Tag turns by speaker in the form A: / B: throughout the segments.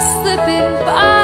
A: slipping by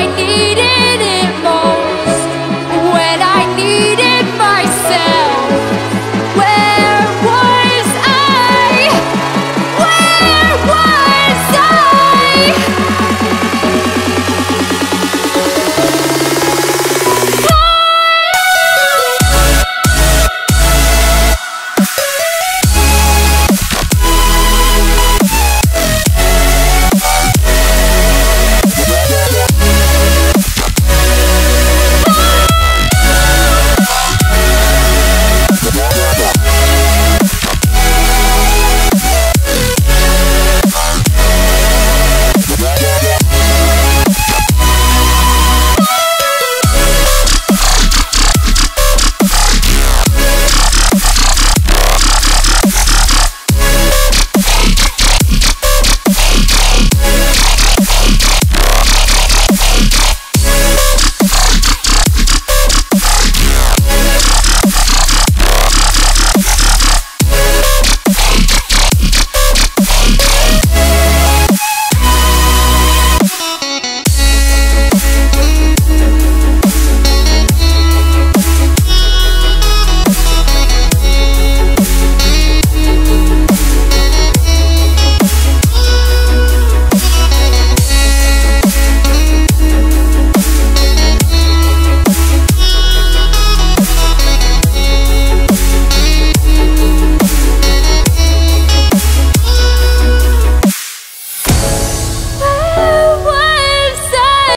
A: I needed